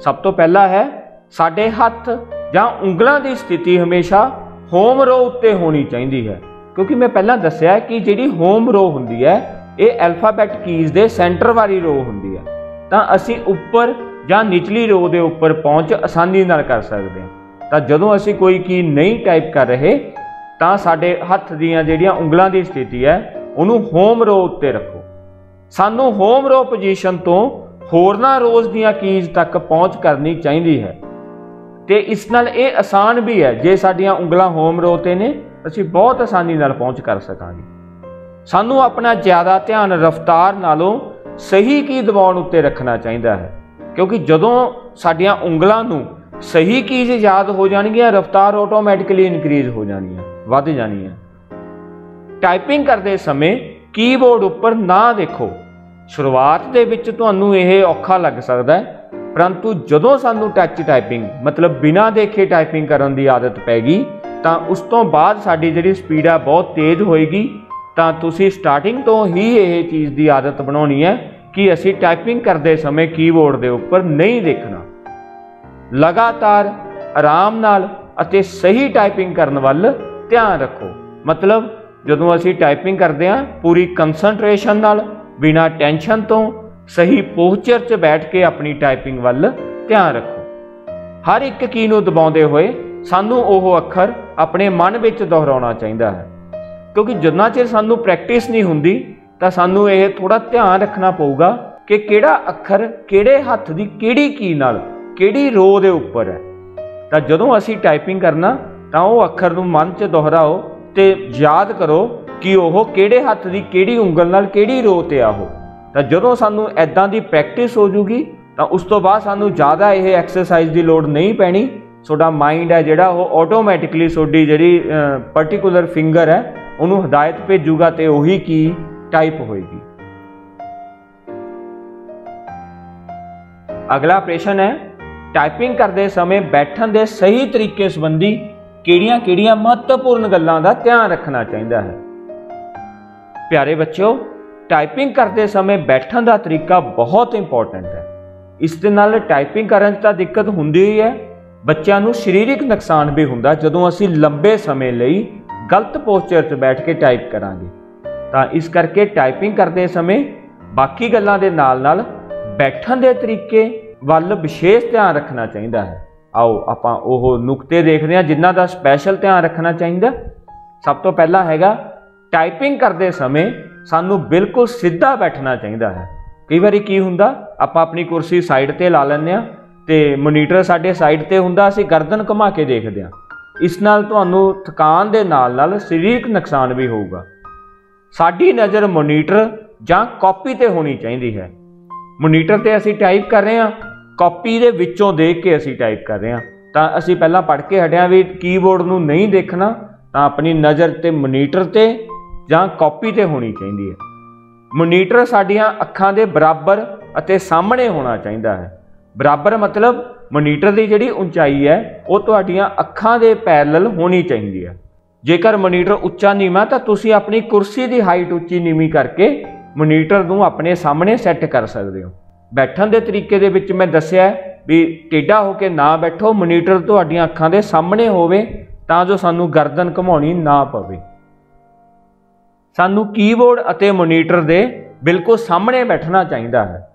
ਸਭ ਤੋਂ ਪਹਿਲਾ ਹੈ, ਸਾਡੇ ਹੱਥ ਜਾਂ ਉਂਗਲਾਂ ਦੀ ਸਥਿਤੀ ਹਮੇਸ਼ਾ ਹੋਮ ਰੋ ਉੱਤੇ ਹੋਣੀ ਚਾਹੀਦੀ ਹੈ। ਕਿਉਂਕਿ ਮੈਂ ਪਹਿਲਾਂ ਦੱਸਿਆ ਕਿ ਜਿਹੜੀ ਹੋਮ ਰੋ ਹੁੰਦੀ ਹੈ, ਇਹ ਐਲਫਾਬੈਟ ਕੀਜ਼ ਦੇ ਸੈਂਟਰ ਵਾਲੀ ਰੋ ਹੁੰਦੀ ਹੈ। ਤਾਂ ਅਸੀਂ ਉੱਪਰ ਜਾਂ ਨਿਚਲੀ ਰੋ ਦੇ ਉੱਪਰ ਪਹੁੰਚ ਆਸਾਨੀ ਨਾਲ ਕਰ ਸਕਦੇ ਹਾਂ। ਤਾਂ ਜਦੋਂ ਅਸੀਂ ਕੋਈ ਕੀ ਨਹੀਂ ਟਾਈਪ ਕਰ ਰਹੇ, ਤਾਂ ਸਾਡੇ ਹੱਥ ਦੀਆਂ ਜਿਹੜੀਆਂ ਉਂਗਲਾਂ ਦੀ ਸਥਿਤੀ ਹੈ, ਉਹਨੂੰ ਹੋਮ ਰੋ ਉੱਤੇ ਰੱਖੋ। ਸਾਨੂੰ ਹੋਮ ਰੋ ਪੋਜੀਸ਼ਨ ਤੋਂ ਹੋਰਨਾਂ ਰੋਜ਼ ਦੀਆਂ ਕੀਜ਼ ਤੱਕ ਪਹੁੰਚ ਕਰਨੀ ਚਾਹੀਦੀ ਹੈ। ਤੇ ਇਸ ਨਾਲ ਇਹ ਆਸਾਨ ਵੀ ਹੈ, ਜੇ ਸਾਡੀਆਂ ਉਂਗਲਾਂ ਹੋਮ ਰੋ ਤੇ ਨੇ, ਅਸੀਂ ਬਹੁਤ ਆਸਾਨੀ ਨਾਲ ਪਹੁੰਚ ਕਰ ਸਕਾਂਗੇ। ਸਾਨੂੰ ਆਪਣਾ ਜ਼ਿਆਦਾ ਧਿਆਨ ਰਫ਼ਤਾਰ ਨਾਲੋਂ ਸਹੀ ਕੀ ਦਬਾਉਣ ਉੱਤੇ ਰੱਖਣਾ ਚਾਹੀਦਾ ਹੈ। ਕਿਉਂਕਿ ਜਦੋਂ ਸਾਡੀਆਂ ਉਂਗਲਾਂ ਨੂੰ ਸਹੀ ਚੀਜ਼ ਯਾਦ ਹੋ ਜਾਣਗੀਆਂ, ਰਫ਼ਤਾਰ ਆਟੋਮੈਟਿਕਲੀ ਇਨਕਰੀਜ਼ ਹੋ ਜਾਣੀ ਹੈ ਵੱਧ ਜਾਣੀ ਹੈ ਟਾਈਪਿੰਗ ਕਰਦੇ ਸਮੇਂ ਕੀਬੋਰਡ ਉੱਪਰ ਨਾ ਦੇਖੋ। ਸ਼ੁਰੂਆਤ ਦੇ ਵਿੱਚ ਤੁਹਾਨੂੰ ਇਹ ਔਖਾ ਲੱਗ ਸਕਦਾ ਹੈ, ਪਰੰਤੂ ਜਦੋਂ ਸਾਨੂੰ ਟੱਚ ਟਾਈਪਿੰਗ ਮਤਲਬ ਬਿਨਾਂ ਦੇਖੇ ਟਾਈਪਿੰਗ ਕਰਨ ਦੀ ਆਦਤ ਪੈ ਗਈ ਤਾਂ ਉਸ ਤੋਂ ਬਾਅਦ ਸਾਡੀ ਜਿਹੜੀ ਸਪੀਡ ਆ ਬਹੁਤ ਤੇਜ਼ ਹੋਏਗੀ। ਤਾਂ ਤੁਸੀਂ ਸਟਾਰਟਿੰਗ ਤੋਂ ਹੀ ਇਹ ਚੀਜ਼ ਦੀ ਆਦਤ ਬਣਾਉਣੀ ਹੈ। ਕਿ ਅਸੀਂ ਟਾਈਪਿੰਗ ਕਰਦੇ ਸਮੇਂ ਕੀਬੋਰਡ ਦੇ ਉੱਪਰ ਨਹੀਂ ਦੇਖਣਾ। ਲਗਾਤਾਰ ਆਰਾਮ ਨਾਲ ਅਤੇ ਸਹੀ ਟਾਈਪਿੰਗ ਕਰਨ ਵੱਲ ਧਿਆਨ ਰੱਖੋ। ਮਤਲਬ, ਜਦੋਂ ਅਸੀਂ ਟਾਈਪਿੰਗ ਕਰਦੇ ਹਾਂ, ਪੂਰੀ ਕਨਸੈਂਟਰੇਸ਼ਨ ਨਾਲ, ਬਿਨਾਂ ਟੈਨਸ਼ਨ ਤੋਂ, ਸਹੀ ਪੋਸਚਰ 'ਚ ਬੈਠ ਕੇ ਆਪਣੀ ਟਾਈਪਿੰਗ ਵੱਲ ਧਿਆਨ ਰੱਖੋ। ਹਰ ਇੱਕ ਕੀ ਨੂੰ ਦਬਾਉਂਦੇ ਹੋਏ ਸਾਨੂੰ ਉਹ ਅੱਖਰ ਆਪਣੇ ਮਨ ਵਿੱਚ ਦੁਹਰਾਉਣਾ ਚਾਹੀਦਾ ਹੈ। ਕਿਉਂਕਿ ਜਿੰਨਾ ਚਿਰ ਸਾਨੂੰ ਪ੍ਰੈਕਟਿਸ ਨਹੀਂ ਹੁੰਦੀ ਤਾਂ ਸਾਨੂੰ ਇਹ ਥੋੜਾ ਧਿਆਨ ਰੱਖਣਾ ਪਊਗਾ ਕਿ ਕਿਹੜਾ ਅੱਖਰ ਕਿਹੜੇ ਹੱਥ ਦੀ ਕਿਹੜੀ ਕੀ ਨਾਲ, ਕਿਹੜੀ ਰੋ ਦੇ ਉੱਪਰ ਹੈ। ਤਾਂ ਜਦੋਂ ਅਸੀਂ ਟਾਈਪਿੰਗ ਕਰਨਾ, ਤਾਂ ਉਹ ਅੱਖਰ ਨੂੰ ਮਨ 'ਚ ਦੁਹਰਾਓ ਤੇ ਯਾਦ ਕਰੋ ਕਿ ਉਹ ਕਿਹੜੇ ਹੱਥ ਦੀ ਕਿਹੜੀ ਉਂਗਲ ਨਾਲ ਕਿਹੜੀ ਰੋ ਤੇ ਆ ਉਹ। ਤਾਂ ਜਦੋਂ ਸਾਨੂੰ ਐਦਾਂ ਦੀ ਪ੍ਰੈਕਟਿਸ ਹੋ ਜੂਗੀ, ਤਾਂ ਉਸ ਤੋਂ ਬਾਅਦ ਸਾਨੂੰ ਜ਼ਿਆਦਾ ਇਹ ਐਕਸਰਸਾਈਜ਼ ਦੀ ਲੋੜ ਨਹੀਂ ਪੈਣੀ। ਤੁਹਾਡਾ ਮਾਈਂਡ ਹੈ ਜਿਹੜਾ, ਉਹ ਆਟੋਮੈਟਿਕਲੀ ਤੁਹਾਡੀ ਜਿਹੜੀ ਪਾਰਟਿਕੂਲਰ ਫਿੰਗਰ ਹੈ, ਉਹਨੂੰ ਹਦਾਇਤ ਭੇਜੂਗਾ ਤੇ ਉਹੀ ਕੀ ਟਾਈਪ ਹੋਏਗੀ। ਅਗਲਾ ਪ੍ਰਸ਼ਨ ਹੈ ਟਾਈਪਿੰਗ ਕਰਦੇ ਸਮੇਂ ਬੈਠਣ ਦੇ ਸਹੀ ਤਰੀਕੇ ਸੰਬੰਧੀ ਕਿਹੜੀਆਂ-ਕਿਹੜੀਆਂ ਮਹੱਤਵਪੂਰਨ ਗੱਲਾਂ ਦਾ ਧਿਆਨ ਰੱਖਣਾ ਚਾਹੀਦਾ ਹੈ। ਪਿਆਰੇ ਬੱਚਿਓ ਟਾਈਪਿੰਗ ਕਰਦੇ ਸਮੇਂ ਬੈਠਣ ਦਾ ਤਰੀਕਾ ਬਹੁਤ ਇੰਪੋਰਟੈਂਟ ਹੈ। ਇਸ ਦੇ ਨਾਲ ਟਾਈਪਿੰਗ ਕਰਨ 'ਚ ਤਾਂ ਦਿੱਕਤ ਹੁੰਦੀ ਹੀ ਹੈ। ਬੱਚਿਆਂ ਨੂੰ ਸਰੀਰਕ ਨੁਕਸਾਨ ਵੀ ਹੁੰਦਾ ਜਦੋਂ ਅਸੀਂ ਲੰਬੇ ਸਮੇਂ ਲਈ ਗਲਤ ਪੋਸਚਰ 'ਚ ਬੈਠ ਕੇ ਟਾਈਪ ਕਰਾਂਗੇ। ਤਾਂ ਇਸ ਕਰਕੇ ਟਾਈਪਿੰਗ ਕਰਦੇ ਸਮੇਂ ਬਾਕੀ ਗੱਲਾਂ ਦੇ ਨਾਲ-ਨਾਲ ਬੈਠਣ ਦੇ ਤਰੀਕੇ ਵੱਲ ਵਿਸ਼ੇਸ਼ ਧਿਆਨ ਰੱਖਣਾ ਚਾਹੀਦਾ ਹੈ। ਆਓ ਆਪਾਂ ਉਹ ਨੁਕਤੇ ਦੇਖਦੇ ਹਾਂ ਜਿਨ੍ਹਾਂ ਦਾ ਸਪੈਸ਼ਲ ਧਿਆਨ ਰੱਖਣਾ ਚਾਹੀਦਾ। ਸਭ ਤੋਂ ਪਹਿਲਾ ਹੈਗਾ ਟਾਈਪਿੰਗ ਕਰਦੇ ਸਮੇਂ ਸਾਨੂੰ ਬਿਲਕੁਲ ਸਿੱਧਾ ਬੈਠਣਾ ਚਾਹੀਦਾ ਹੈ। ਕਈ ਵਾਰੀ ਕੀ ਹੁੰਦਾ, ਆਪਾਂ ਆਪਣੀ ਕੁਰਸੀ ਸਾਈਡ ਤੇ ਲਾ ਲੈਂਦੇ ਆ ਤੇ ਮੋਨੀਟਰ ਸਾਡੇ ਸਾਈਡ ਤੇ ਹੁੰਦਾ, ਅਸੀਂ ਗਰਦਨ ਘੁਮਾ ਕੇ ਦੇਖਦੇ ਆ ਇਸ ਨਾਲ ਤੁਹਾਨੂੰ ਥਕਾਨ ਦੇ ਨਾਲ ਨਾਲ ਸਰੀਰਕ ਨੁਕਸਾਨ ਵੀ ਹੋਊਗਾ। ਸਾਡੀ ਨਜ਼ਰ ਮੋਨੀਟਰ ਜਾਂ ਕਾਪੀ ਤੇ ਹੋਣੀ ਚਾਹੀਦੀ ਹੈ। ਮੋਨੀਟਰ ਤੇ ਅਸੀਂ ਟਾਈਪ ਕਰ ਰਹੇ ਹਾਂ, ਕਾਪੀ ਦੇ ਵਿੱਚੋਂ ਦੇਖ ਕੇ ਅਸੀਂ ਟਾਈਪ ਕਰ ਰਹੇ ਹਾਂ। ਤਾਂ ਅਸੀਂ ਪਹਿਲਾਂ ਪੜ੍ਹ ਕੇ ਹਟਿਆ ਵੀ ਕੀਬੋਰਡ ਨੂੰ ਨਹੀਂ ਦੇਖਣਾ, ਤਾਂ ਆਪਣੀ ਨਜ਼ਰ ਤੇ ਮੋਨੀਟਰ ਤੇ ਜਾਂ ਕਾਪੀ ਤੇ ਹੋਣੀ ਚਾਹੀਦੀ ਹੈ। ਮੋਨੀਟਰ ਸਾਡੀਆਂ ਅੱਖਾਂ ਦੇ ਬਰਾਬਰ ਅਤੇ ਸਾਹਮਣੇ ਹੋਣਾ ਚਾਹੀਦਾ ਹੈ। ਬਰਾਬਰ ਮਤਲਬ ਮੋਨੀਟਰ ਦੀ ਜਿਹੜੀ ਉਚਾਈ ਹੈ, ਉਹ ਤੁਹਾਡੀਆਂ ਅੱਖਾਂ ਦੇ ਪੈਰਲਲ ਹੋਣੀ ਚਾਹੀਦੀ ਹੈ। ਜੇਕਰ ਮੋਨੀਟਰ ਉੱਚਾ ਨੀਵਾਂ ਤਾਂ ਤੁਸੀਂ ਆਪਣੀ ਕੁਰਸੀ ਦੀ ਹਾਈਟ ਉੱਚੀ ਨੀਵੀਂ ਕਰਕੇ ਮੋਨੀਟਰ ਨੂੰ ਆਪਣੇ ਸਾਹਮਣੇ ਸੈੱਟ ਕਰ ਸਕਦੇ ਹੋ। ਬੈਠਣ ਦੇ ਤਰੀਕੇ ਦੇ ਵਿੱਚ ਮੈਂ ਦੱਸਿਆ ਵੀ ਟੇਢਾ ਹੋ ਕੇ ਨਾ ਬੈਠੋ, ਮੋਨੀਟਰ ਤੁਹਾਡੀਆਂ ਅੱਖਾਂ ਦੇ ਸਾਹਮਣੇ ਹੋਵੇ ਤਾਂ ਜੋ ਸਾਨੂੰ ਗਰਦਨ ਘੁਮਾਉਣੀ ਨਾ ਪਵੇ। ਸਾਨੂੰ ਕੀਬੋਰਡ ਅਤੇ ਮੋਨੀਟਰ ਦੇ ਬਿਲਕੁਲ ਸਾਹਮਣੇ ਬੈਠਣਾ ਚਾਹੀਦਾ ਹੈ।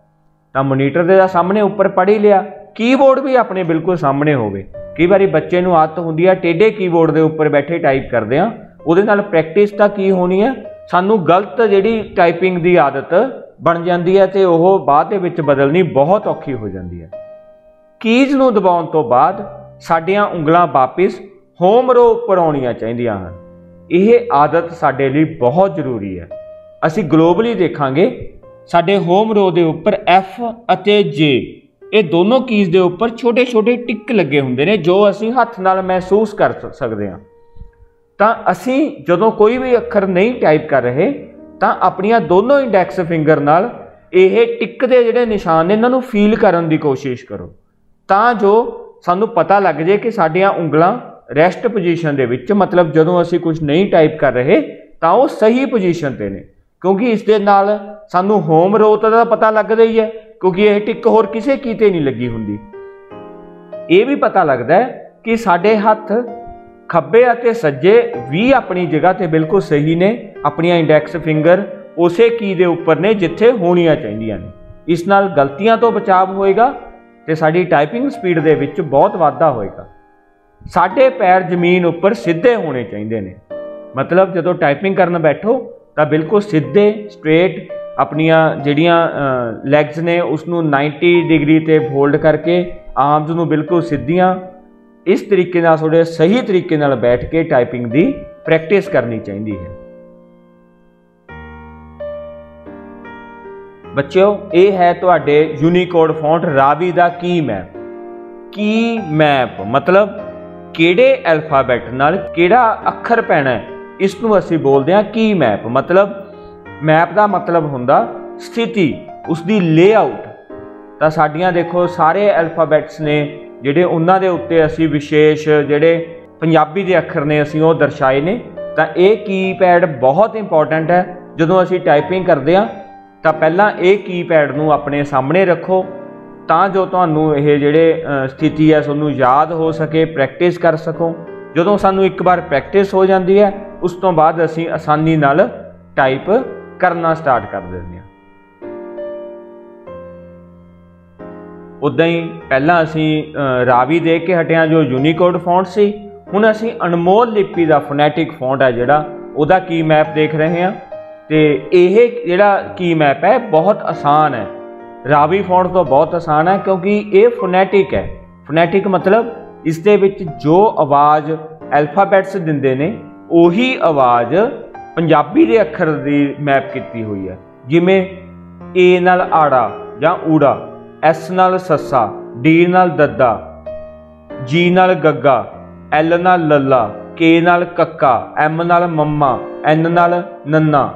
ਤਾਂ ਮੋਨੀਟਰ ਦੇ ਸਾਹਮਣੇ ਉੱਪਰ ਪੜ੍ਹ ਹੀ ਲਿਆ। ਕੀਬੋਰਡ ਵੀ ਆਪਣੇ ਬਿਲਕੁਲ ਸਾਹਮਣੇ ਹੋਵੇ। ਕਈ ਵਾਰੀ ਬੱਚੇ ਨੂੰ ਆਦਤ ਹੁੰਦੀ ਹੈ ਟੇਢੇ ਕੀਬੋਰਡ ਦੇ ਉੱਪਰ ਬੈਠੇ ਟਾਈਪ ਕਰਦੇ ਆ। ਉਹਦੇ ਨਾਲ ਪ੍ਰੈਕਟਿਸ ਤਾਂ ਕੀ ਹੋਣੀ ਹੈ ਸਾਨੂੰ ਗਲਤ ਜਿਹੜੀ ਟਾਈਪਿੰਗ ਦੀ ਆਦਤ ਬਣ ਜਾਂਦੀ ਹੈ ਤੇ ਉਹ ਬਾਅਦ ਦੇ ਵਿੱਚ ਬਦਲਣੀ ਬਹੁਤ ਔਖੀ ਹੋ ਜਾਂਦੀ ਹੈ ਕੀਜ਼ ਨੂੰ ਦਬਾਉਣ ਤੋਂ ਬਾਅਦ ਸਾਡੀਆਂ ਉਂਗਲਾਂ ਵਾਪਿਸ ਹੋਮ ਰੋ ਉੱਪਰ ਆਉਣੀਆਂ ਚਾਹੀਦੀਆਂ ਹਨ। ਇਹ ਆਦਤ ਸਾਡੇ ਲਈ ਬਹੁਤ ਜ਼ਰੂਰੀ ਹੈ ਅਸੀਂ ਗਲੋਬਲੀ ਦੇਖਾਂਗੇ, ਸਾਡੇ ਹੋਮ ਰੋ ਦੇ ਉੱਪਰ F ਅਤੇ J ਇਹ ਦੋਨੋਂ ਕੀਜ਼ ਦੇ ਉੱਪਰ ਛੋਟੇ-ਛੋਟੇ ਟਿਕ ਲੱਗੇ ਹੁੰਦੇ ਨੇ ਜੋ ਅਸੀਂ ਹੱਥ ਨਾਲ ਮਹਿਸੂਸ ਕਰ ਸਕਦੇ ਹਾਂ। ਤਾਂ ਅਸੀਂ ਜਦੋਂ ਕੋਈ ਵੀ ਅੱਖਰ ਨਹੀਂ ਟਾਈਪ ਕਰ ਰਹੇ, ਤਾਂ ਆਪਣੀਆਂ ਦੋਨੋਂ ਇੰਡੈਕਸ ਫਿੰਗਰ ਨਾਲ ਇਹ ਟਿਕ ਦੇ ਜਿਹੜੇ ਨਿਸ਼ਾਨ ਨੇ, ਇਹਨਾਂ ਨੂੰ ਫੀਲ ਕਰਨ ਦੀ ਕੋਸ਼ਿਸ਼ ਕਰੋ। ਤਾਂ ਜੋ ਸਾਨੂੰ ਪਤਾ ਲੱਗ ਜੇ ਕਿ ਸਾਡੀਆਂ ਉਂਗਲਾਂ ਰੈਸਟ ਪੋਜੀਸ਼ਨ ਦੇ ਵਿੱਚ, ਮਤਲਬ ਜਦੋਂ ਅਸੀਂ ਕੁਝ ਨਹੀਂ ਟਾਈਪ ਕਰ ਰਹੇ, ਤਾਂ ਉਹ ਸਹੀ ਪੋਜੀਸ਼ਨ ਤੇ ਨੇ। ਕਿਉਂਕਿ ਇਸ ਦੇ ਨਾਲ ਸਾਨੂੰ ਹੋਮ ਰੋਤ ਦਾ ਪਤਾ ਲੱਗਦਾ ਹੀ ਹੈ ਕਿਉਂਕਿ ਇਹ ਟਿਕ ਹੋਰ ਕਿਸੇ ਕੀਤੇ ਨਹੀਂ ਲੱਗੀ ਹੁੰਦੀ। ਇਹ ਵੀ ਪਤਾ ਲੱਗਦਾ ਹੈ ਕਿ ਸਾਡੇ ਹੱਥ ਖੱਬੇ ਅਤੇ ਸੱਜੇ ਵੀ ਆਪਣੀ ਜਗ੍ਹਾ ਤੇ ਬਿਲਕੁਲ ਸਹੀ ਨੇ, ਆਪਣੀਆਂ ਇੰਡੈਕਸ ਫਿੰਗਰ ਉਸੇ ਕੀ ਦੇ ਉੱਪਰ ਨੇ ਜਿੱਥੇ ਹੋਣੀਆਂ ਚਾਹੀਦੀਆਂ ਨੇ। ਇਸ ਨਾਲ ਗਲਤੀਆਂ ਤੋਂ ਬਚਾਵ ਹੋਏਗਾ ਤੇ ਸਾਡੀ ਟਾਈਪਿੰਗ ਸਪੀਡ ਦੇ ਵਿੱਚ ਬਹੁਤ ਵਾਧਾ ਹੋਏਗਾ। ਸਾਡੇ ਪੈਰ ਜ਼ਮੀਨ ਉੱਪਰ ਸਿੱਧੇ ਹੋਣੇ ਚਾਹੀਦੇ ਨੇ। ਮਤਲਬ ਜਦੋਂ ਟਾਈਪਿੰਗ ਕਰਨ ਬੈਠੋ ਤਾਂ ਬਿਲਕੁਲ ਸਿੱਧੇ ਸਟ੍ਰੇਟ ਆਪਣੀਆਂ ਜਿਹੜੀਆਂ ਲੈਗਸ ਨੇ ਉਸ ਨੂੰ 90 ਡਿਗਰੀ ਤੇ ਫੋਲਡ ਕਰਕੇ ਆਰਮਸ ਨੂੰ ਬਿਲਕੁਲ ਸਿੱਧੀਆਂ ਇਸ ਤਰੀਕੇ ਨਾਲ ਤੁਹਾਡੇ ਸਹੀ ਤਰੀਕੇ ਨਾਲ ਬੈਠ ਕੇ ਟਾਈਪਿੰਗ ਦੀ ਪ੍ਰੈਕਟਿਸ ਕਰਨੀ ਚਾਹੀਦੀ ਹੈ। ਬੱਚਿਓ, ਇਹ ਹੈ ਤੁਹਾਡੇ ਯੂਨੀਕੋਡ ਫੌਂਟ ਰਾਵੀ ਦਾ ਕੀ ਮੈਪ ਕੀ ਮੈਪ ਮਤਲਬ ਕਿਹੜੇ ਅਲਫਾਬੈਟ ਨਾਲ ਕਿਹੜਾ ਅੱਖਰ ਪੈਣਾ ਹੈ? ਇਸ ਨੂੰ ਅਸੀਂ ਬੋਲਦੇ ਹਾਂ ਕੀ ਮੈਪ ਮਤਲਬ ਮੈਪ ਦਾ ਮਤਲਬ ਹੁੰਦਾ ਸਥਿਤੀ ਉਸ ਦੀ ਲੇਆਊਟ ਤਾਂ ਸਾਡੀਆਂ ਦੇਖੋ, ਸਾਰੇ ਅਲਫਾਬੈਟਸ ਨੇ, ਜਿਹੜੇ ਉਹਨਾਂ ਦੇ ਉੱਤੇ ਅਸੀਂ ਵਿਸ਼ੇਸ਼ ਜਿਹੜੇ ਪੰਜਾਬੀ ਦੇ ਅੱਖਰ ਨੇ ਅਸੀਂ ਉਹ ਦਰਸਾਏ ਨੇ। ਤਾਂ ਇਹ ਕੀਪੈਡ ਬਹੁਤ ਇੰਪੋਰਟੈਂਟ ਹੈ। ਜਦੋਂ ਅਸੀਂ ਟਾਈਪਿੰਗ ਕਰਦੇ ਆ ਤਾਂ ਪਹਿਲਾਂ ਇਹ ਕੀਪੈਡ ਨੂੰ ਆਪਣੇ ਸਾਹਮਣੇ ਰੱਖੋ। ਤਾਂ ਜੋ ਤੁਹਾਨੂੰ ਇਹ ਜਿਹੜੇ ਸਥਿਤੀ ਹੈ, ਤੁਹਾਨੂੰ ਯਾਦ ਹੋ ਸਕੇ ਪ੍ਰੈਕਟਿਸ ਕਰ ਸਕੋ। ਜਦੋਂ ਸਾਨੂੰ ਇੱਕ ਵਾਰ ਪ੍ਰੈਕਟਿਸ ਹੋ ਜਾਂਦੀ ਹੈ, ਉਸ ਤੋਂ ਬਾਅਦ ਅਸੀਂ ਆਸਾਨੀ ਨਾਲ ਟਾਈਪ ਕਰਨਾ ਸਟਾਰਟ ਕਰ ਦਿੰਦੇ ਹਾਂ। ਉਦਾਂ ਹੀ ਪਹਿਲਾਂ ਅਸੀਂ ਰਾਵੀ ਦੇਖ ਕੇ ਹਟਿਆ ਜੋ ਯੂਨੀਕੋਡ ਫੌਂਟ ਸੀ, ਹੁਣ ਅਸੀਂ ਅਨਮੋਲ ਲਿਪੀ ਦਾ ਫੋਨੈਟਿਕ ਫੌਂਟ ਹੈ ਜਿਹੜਾ, ਉਹਦਾ ਕੀ ਮੈਪ ਦੇਖ ਰਹੇ ਹਾਂ। ਤੇ ਇਹ ਜਿਹੜਾ ਕੀ ਮੈਪ ਹੈ, ਬਹੁਤ ਆਸਾਨ ਹੈ। ਰਾਵੀ ਫੌਂਟ ਤੋਂ ਬਹੁਤ ਆਸਾਨ ਹੈ, ਕਿਉਂਕਿ ਇਹ ਫੋਨੈਟਿਕ ਹੈ। ਫੋਨੈਟਿਕ ਮਤਲਬ ਇਸ ਦੇ ਵਿੱਚ ਜੋ ਆਵਾਜ਼ ਐਲਫਾਬੈਟਸ ਦਿੰਦੇ ਨੇ, ਉਹੀ ਆਵਾਜ਼ ਪੰਜਾਬੀ ਦੇ ਅੱਖਰ ਦੀ ਮੈਪ ਕੀਤੀ ਹੋਈ ਹੈ। ਜਿਵੇਂ ਏ ਨਾਲ ਆੜਾ ਜਾਂ ਊੜਾ ਐਸ ਨਾਲ ਸੱਸਾ ਡੀ ਨਾਲ ਦੱਦਾ ਜੀ ਨਾਲ ਗੱਗਾ ਐਲ ਨਾਲ ਲੱਲਾ ਕੇ ਨਾਲ ਕੱਕਾ ਐਮ ਨਾਲ ਮੰਮਾ ਐਨ ਨਾਲ ਨੰਨਾ।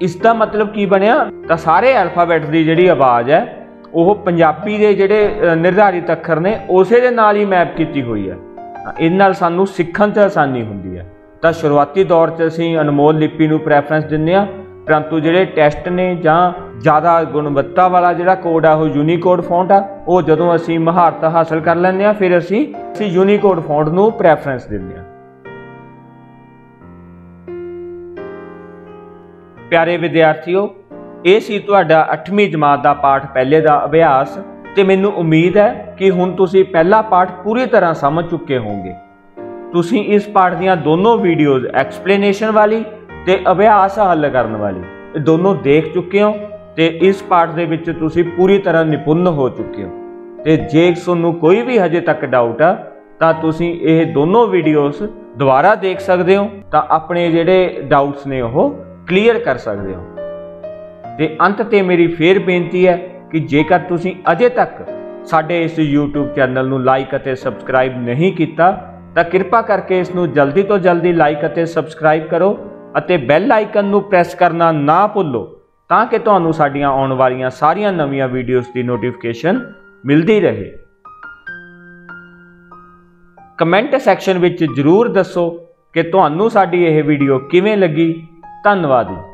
ਇਸ ਦਾ ਮਤਲਬ ਕੀ ਬਣਿਆ? ਤਾਂ ਸਾਰੇ ਅਲਫਾਬੈਟ ਦੀ ਜਿਹੜੀ ਆਵਾਜ਼ ਹੈ, ਉਹ ਪੰਜਾਬੀ ਦੇ ਜਿਹੜੇ ਨਿਰਧਾਰਿਤ ਅੱਖਰ ਨੇ, ਉਸੇ ਦੇ ਨਾਲ ਹੀ ਮੈਪ ਕੀਤੀ ਹੋਈ ਹੈ। ਇਹਨਾਂ ਨਾਲ ਸਾਨੂੰ ਸਿੱਖਣ 'ਚ ਆਸਾਨੀ ਹੁੰਦੀ ਹੈ। ਤਾਂ ਸ਼ੁਰੂਆਤੀ ਦੌਰ 'ਚ ਅਸੀਂ ਅਨਮੋਲ ਲਿਪੀ ਨੂੰ ਪ੍ਰੈਫਰੈਂਸ ਦਿੰਦੇ ਆ ਪਰੰਤੂ ਜਿਹੜੇ ਟੈਸਟ ਨੇ ਜਾਂ ਜ਼ਿਆਦਾ ਗੁਣਵੱਤਾ ਵਾਲਾ ਜਿਹੜਾ ਕੋਡ ਆ, ਉਹ ਯੂਨੀਕੋਡ ਫੌਂਟ ਆ, ਉਹ ਜਦੋਂ ਅਸੀਂ ਮਹਾਰਤ ਹਾਸਲ ਕਰ ਲੈਂਦੇ ਆ ਫਿਰ ਅਸੀਂ ਅਸੀਂ ਯੂਨੀਕੋਡ ਫੌਂਟ ਨੂੰ ਪ੍ਰੈਫਰੈਂਸ ਦਿੰਦੇ ਆ ਪਿਆਰੇ ਵਿਦਿਆਰਥੀਓ, ਇਹ ਸੀ ਤੁਹਾਡਾ 8ਵੀਂ ਜਮਾਤ ਦਾ ਪਾਠ, ਪਹਿਲੇ ਦਾ ਅਭਿਆਸ। ਤੇ ਮੈਨੂੰ ਉਮੀਦ ਹੈ ਕਿ ਹੁਣ ਤੁਸੀਂ ਪਹਿਲਾ ਪਾਠ ਪੂਰੀ ਤਰ੍ਹਾਂ ਸਮਝ ਚੁੱਕੇ ਹੋਵੋਗੇ। ਤੁਸੀਂ ਇਸ ਪਾਠ ਦੀਆਂ ਦੋਨੋਂ ਵੀਡੀਓਜ਼ ਐਕਸਪਲੇਨੇਸ਼ਨ ਵਾਲੀ ਤੇ ਅਭਿਆਸ ਹੱਲ ਕਰਨ ਵਾਲੀ ਦੋਨੋਂ ਦੇਖ ਚੁੱਕੇ ਹੋ ਤੇ ਇਸ ਪਾਠ ਦੇ ਵਿੱਚ ਤੁਸੀਂ ਪੂਰੀ ਤਰ੍ਹਾਂ ਨਿਪੁੰਨ ਹੋ ਚੁੱਕੇ ਹੋ। ਤੇ ਜੇ ਤੁਹਾਨੂੰ ਕੋਈ ਵੀ ਹਜੇ ਤੱਕ ਡਾਊਟ ਆ, ਤਾਂ ਤੁਸੀਂ ਇਹ ਦੋਨੋਂ ਵੀਡੀਓਜ਼ ਦੁਬਾਰਾ ਦੇਖ ਸਕਦੇ ਹੋ, ਤਾਂ ਆਪਣੇ ਜਿਹੜੇ ਡਾਊਟਸ ਨੇ ਉਹ ਕਲੀਅਰ ਕਰ ਸਕਦੇ ਹੋ। ਤੇ ਅੰਤ ਤੇ ਮੇਰੀ ਫੇਰ ਬੇਨਤੀ ਹੈ ਕਿ ਜੇਕਰ ਤੁਸੀਂ ਅਜੇ ਤੱਕ ਸਾਡੇ ਇਸ YouTube ਚੈਨਲ ਨੂੰ ਲਾਈਕ ਅਤੇ ਸਬਸਕ੍ਰਾਈਬ ਨਹੀਂ ਕੀਤਾ ਤਾਂ ਕਿਰਪਾ ਕਰਕੇ ਇਸ ਨੂੰ ਜਲਦੀ ਤੋਂ ਜਲਦੀ ਲਾਈਕ ਅਤੇ ਸਬਸਕ੍ਰਾਈਬ ਕਰੋ ਅਤੇ ਬੈਲ ਆਈਕਨ ਨੂੰ ਪ੍ਰੈਸ ਕਰਨਾ ਨਾ ਭੁੱਲੋ ਤਾਂ ਕਿ ਤੁਹਾਨੂੰ ਸਾਡੀਆਂ ਆਉਣ ਵਾਲੀਆਂ ਸਾਰੀਆਂ ਨਵੀਆਂ ਵੀਡੀਓਜ਼ ਦੀ ਨੋਟੀਫਿਕੇਸ਼ਨ ਮਿਲਦੀ ਰਹੇ। ਕਮੈਂਟ ਸੈਕਸ਼ਨ ਵਿੱਚ ਜਰੂਰ ਦੱਸੋ ਕਿ ਤੁਹਾਨੂੰ ਸਾਡੀ ਇਹ ਵੀਡੀਓ ਕਿਵੇਂ ਲੱਗੀ। ਧੰਨਵਾਦ ਜੀ।